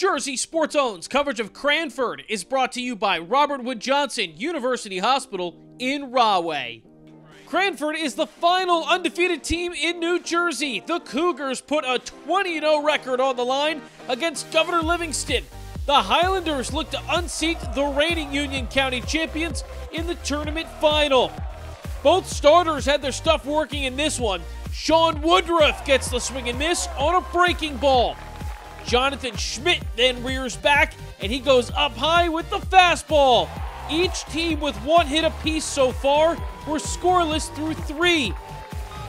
Jersey Sports Zone coverage of Cranford is brought to you by Robert Wood Johnson University Hospital in Rahway. Cranford is the final undefeated team in New Jersey. The Cougars put a 20 0 record on the line against Governor Livingston. The Highlanders look to unseat the reigning Union County champions in the tournament final. Both starters had their stuff working in this one. Sean Woodruff gets the swing and miss on a breaking ball. Johnathon Schmidt then rears back and he goes up high with the fastball. Each team with one hit apiece so far were scoreless through three.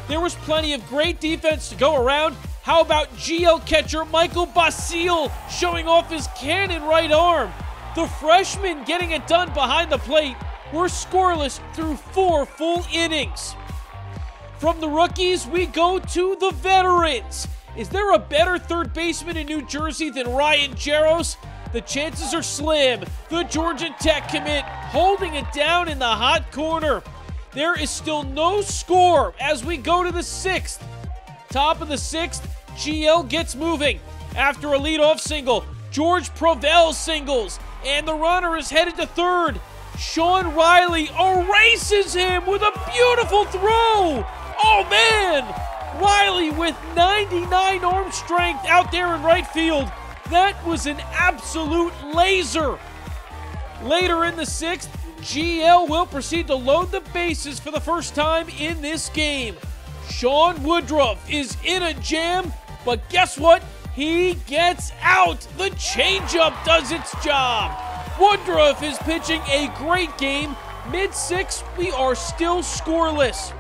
There was plenty of great defense to go around. How about GL catcher Michael Basile showing off his cannon right arm? The freshman getting it done behind the plate were scoreless through four full innings. From the rookies, we go to the veterans. Is there a better third baseman in New Jersey than Ryan Jaros? The chances are slim. The Georgia Tech commit holding it down in the hot corner. There is still no score as we go to the sixth. Top of the sixth, GL gets moving. After a leadoff single, George Provell singles, and the runner is headed to third. Sean Riley erases him with a beautiful throw. Oh man! With 99 arm strength out there in right field. That was an absolute laser. Later in the sixth, GL will proceed to load the bases for the first time in this game. Sean Woodruff is in a jam, but guess what? He gets out. The changeup does its job. Woodruff is pitching a great game. Mid six, we are still scoreless.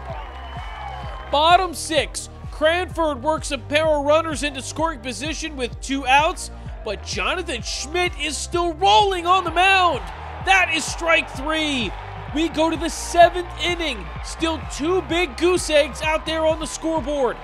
Bottom six, Cranford works a pair of runners into scoring position with two outs, but Johnathon Schmidt is still rolling on the mound. That is strike three. We go to the seventh inning. Still two big goose eggs out there on the scoreboard.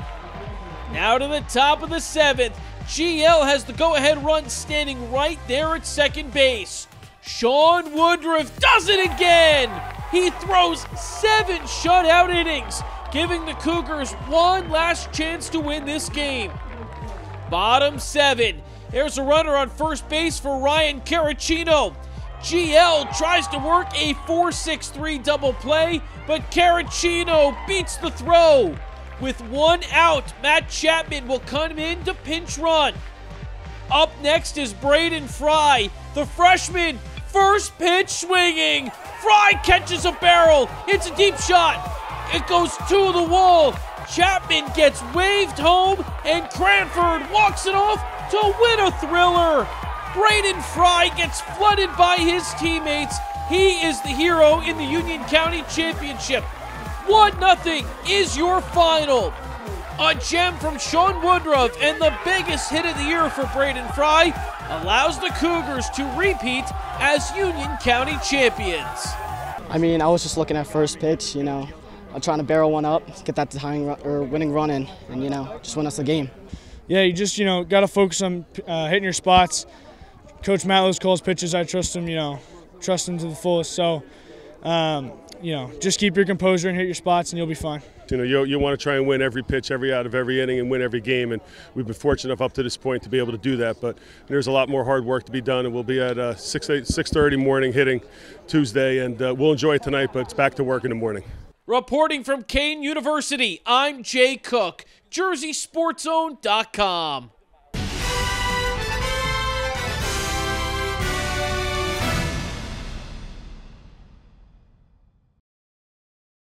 Now to the top of the seventh. GL has the go ahead run standing right there at second base. Sean Woodruff does it again. He throws seven shutout innings giving the Cougars one last chance to win this game. Bottom seven. There's a runner on first base for Ryan Caracino. GL tries to work a 4 6 3 double play, but Caracino beats the throw. With one out, Matt Chapman will come in to pinch run. Up next is Brayden Fry, the freshman, first pitch swinging. Fry catches a barrel. It's a deep shot. It goes to the wall. Chapman gets waved home, and Cranford walks it off to win a thriller. Brayden Fry gets flooded by his teammates. He is the hero in the Union County Championship. 1 0 is your final. A gem from Sean Woodruff and the biggest hit of the year for Brayden Fry allows the Cougars to repeat as Union County champions. I mean, I was just looking at first pitch, you know, I'm trying to barrel one up, get that tying run, or winning run in, and you know, just win us the game. Yeah, you just you know got to focus on uh, hitting your spots. Coach Matlows calls pitches. I trust him. You know, trust him to the fullest. So, um, you know, just keep your composure and hit your spots, and you'll be fine. You know, you, you want to try and win every pitch, every out of every inning, and win every game. And we've been fortunate enough up to this point to be able to do that. But there's a lot more hard work to be done, and we'll be at uh, 6 6:30 morning hitting Tuesday, and uh, we'll enjoy it tonight. But it's back to work in the morning. Reporting from Kean University, I'm Jay Cook, JerseySportsZone.com.